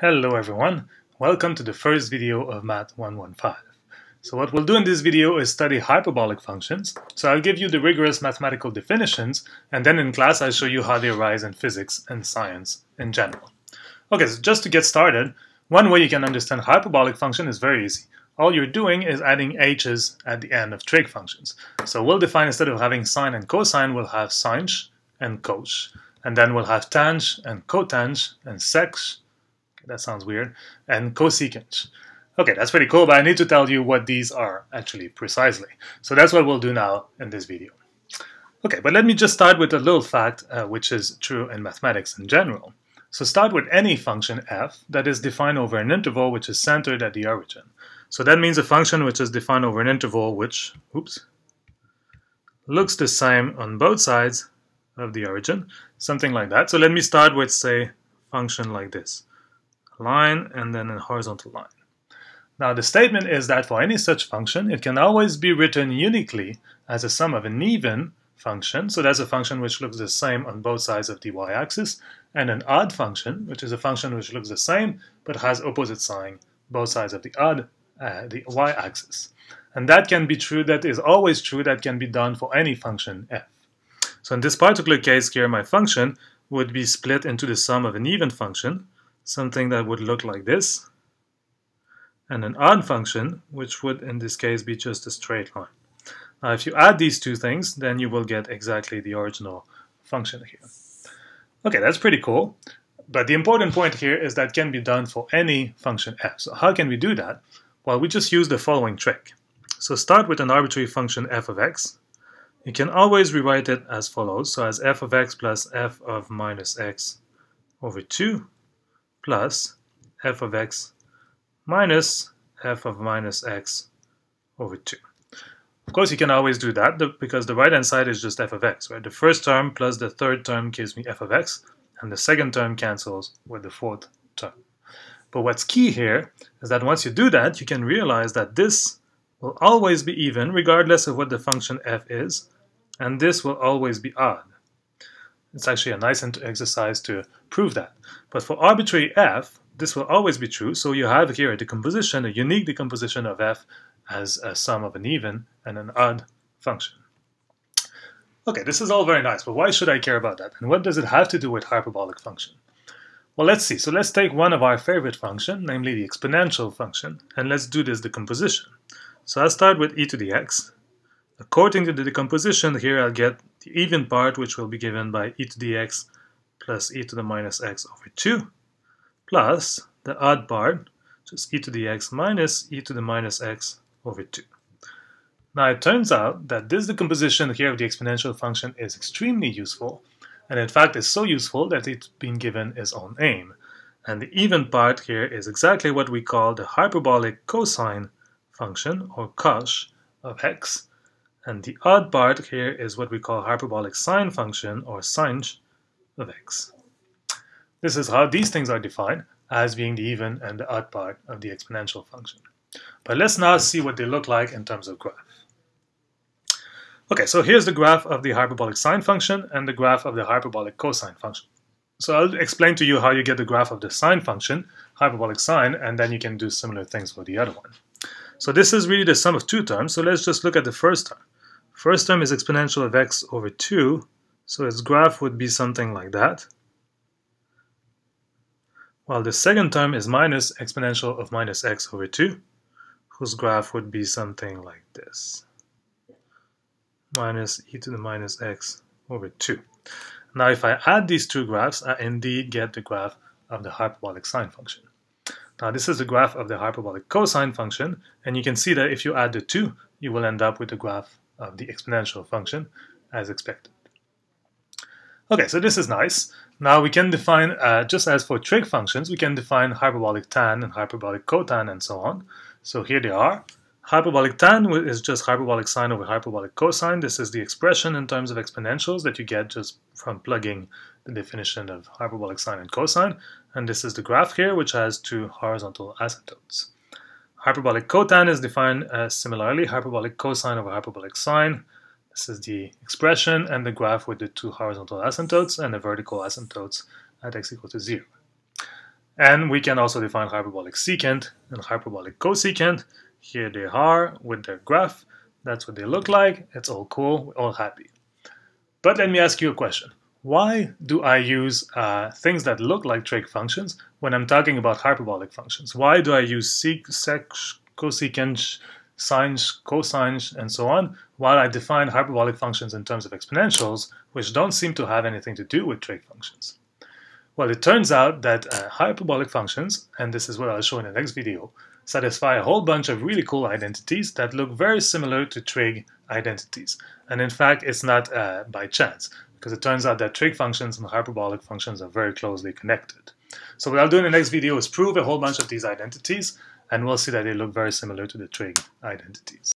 Hello everyone, welcome to the first video of Math 115. So what we'll do in this video is study hyperbolic functions. So I'll give you the rigorous mathematical definitions, and then in class I'll show you how they arise in physics and science in general. Okay, so just to get started, one way you can understand hyperbolic function is very easy. All you're doing is adding h's at the end of trig functions. So we'll define instead of having sine and cosine, we'll have sinh and cosh. And then we'll have tang and cotang and sec, that sounds weird, and cosecant. Okay, that's pretty cool, but I need to tell you what these are actually precisely. So that's what we'll do now in this video. Okay, but let me just start with a little fact, uh, which is true in mathematics in general. So start with any function f that is defined over an interval which is centered at the origin. So that means a function which is defined over an interval which, oops, looks the same on both sides of the origin, something like that. So let me start with, say, function like this line and then a horizontal line. Now the statement is that for any such function, it can always be written uniquely as a sum of an even function, so that's a function which looks the same on both sides of the y-axis, and an odd function, which is a function which looks the same but has opposite sign both sides of the odd uh, the y-axis. And that can be true, that is always true, that can be done for any function f. So in this particular case here, my function would be split into the sum of an even function, something that would look like this, and an odd function, which would in this case be just a straight line. Now if you add these two things, then you will get exactly the original function here. Okay, that's pretty cool. But the important point here is that can be done for any function f. So how can we do that? Well, we just use the following trick. So start with an arbitrary function f of x. You can always rewrite it as follows. So as f of x plus f of minus x over 2 plus f of x minus f of minus x over 2. Of course, you can always do that because the right-hand side is just f of x, right? The first term plus the third term gives me f of x, and the second term cancels with the fourth term. But what's key here is that once you do that, you can realize that this will always be even regardless of what the function f is, and this will always be odd. It's actually a nice exercise to prove that. But for arbitrary f, this will always be true, so you have here a decomposition, a unique decomposition of f as a sum of an even and an odd function. Okay, this is all very nice, but why should I care about that? And what does it have to do with hyperbolic function? Well, let's see. So let's take one of our favorite function, namely the exponential function, and let's do this decomposition. So I'll start with e to the x. According to the decomposition here, I'll get the even part, which will be given by e to the x plus e to the minus x over 2 plus the odd part, which is e to the x minus e to the minus x over 2. Now it turns out that this decomposition here of the exponential function is extremely useful, and in fact is so useful that it's been given its own name. And the even part here is exactly what we call the hyperbolic cosine function, or cosh, of x, and the odd part here is what we call hyperbolic sine function, or sinh, of x. This is how these things are defined as being the even and the odd part of the exponential function. But let's now see what they look like in terms of graph. Okay, so here's the graph of the hyperbolic sine function and the graph of the hyperbolic cosine function. So I'll explain to you how you get the graph of the sine function, hyperbolic sine, and then you can do similar things for the other one. So this is really the sum of two terms, so let's just look at the first term. First term is exponential of x over 2, so its graph would be something like that. While the second term is minus exponential of minus x over 2, whose graph would be something like this. Minus e to the minus x over 2. Now if I add these two graphs, I indeed get the graph of the hyperbolic sine function. Now this is the graph of the hyperbolic cosine function, and you can see that if you add the two, you will end up with the graph of the exponential function as expected. Okay, so this is nice. Now we can define, uh, just as for trig functions, we can define hyperbolic tan and hyperbolic cotan and so on. So here they are. Hyperbolic tan is just hyperbolic sine over hyperbolic cosine. This is the expression in terms of exponentials that you get just from plugging the definition of hyperbolic sine and cosine. And this is the graph here, which has two horizontal asymptotes. Hyperbolic cotan is defined as similarly hyperbolic cosine over hyperbolic sine. This is the expression and the graph with the two horizontal asymptotes and the vertical asymptotes at x equal to 0. And we can also define hyperbolic secant and hyperbolic cosecant. Here they are with their graph. That's what they look like. It's all cool. We're all happy. But let me ask you a question. Why do I use uh, things that look like trig functions when I'm talking about hyperbolic functions? Why do I use sec, sec cosecant, sines, cosines, and so on, while I define hyperbolic functions in terms of exponentials, which don't seem to have anything to do with trig functions? Well, it turns out that uh, hyperbolic functions, and this is what I'll show in the next video, satisfy a whole bunch of really cool identities that look very similar to trig identities. And in fact, it's not uh, by chance because it turns out that trig functions and hyperbolic functions are very closely connected. So what I'll do in the next video is prove a whole bunch of these identities, and we'll see that they look very similar to the trig identities.